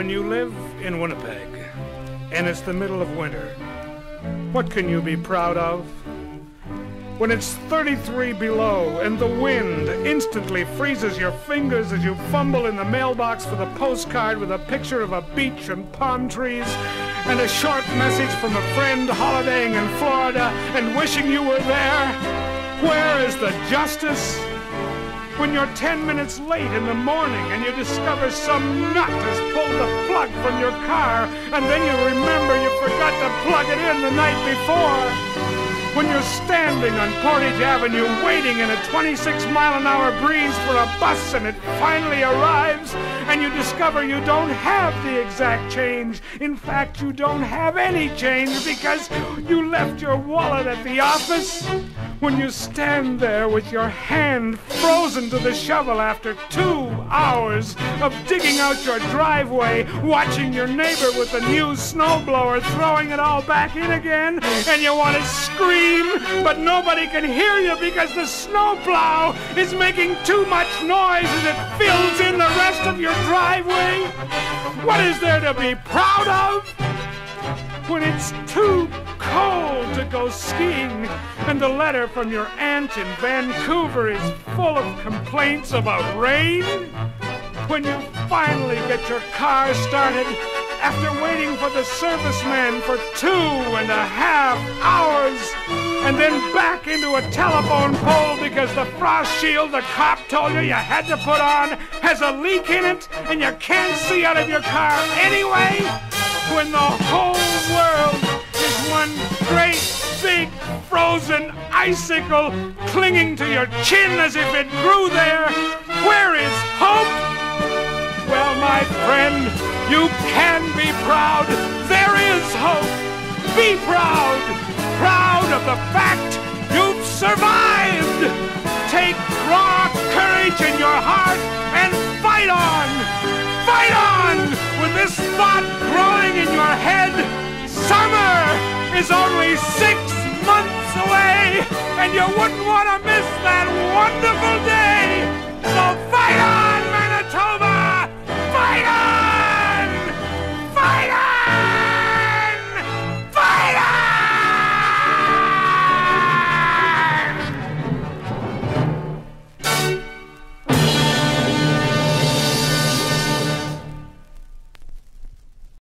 When you live in Winnipeg and it's the middle of winter, what can you be proud of? When it's 33 below and the wind instantly freezes your fingers as you fumble in the mailbox for the postcard with a picture of a beach and palm trees and a short message from a friend holidaying in Florida and wishing you were there, where is the justice? When you're 10 minutes late in the morning and you discover some nut has pulled the plug from your car and then you remember you forgot to plug it in the night before. When you're standing on Portage Avenue waiting in a 26 mile an hour breeze for a bus and it finally arrives and you discover you don't have the exact change. In fact, you don't have any change because you left your wallet at the office. When you stand there with your hand frozen to the shovel after two hours of digging out your driveway, watching your neighbor with the new snowblower throwing it all back in again, and you want to scream, but nobody can hear you because the snowplow is making too much noise as it fills in the rest of your driveway? What is there to be proud of? When it's too cold to go skiing, and the letter from your aunt in Vancouver is full of complaints about rain? When you finally get your car started after waiting for the serviceman for two and a half hours, and then back into a telephone pole because the frost shield the cop told you you had to put on has a leak in it and you can't see out of your car anyway? When the whole world frozen icicle clinging to your chin as if it grew there, where is hope? Well, my friend, you can be proud. There is hope. Be proud. Proud of the fact you've survived. Take raw courage in your heart and fight on. Fight on with this thought growing in your head. Summer is only six and you wouldn't want to miss that wonderful day.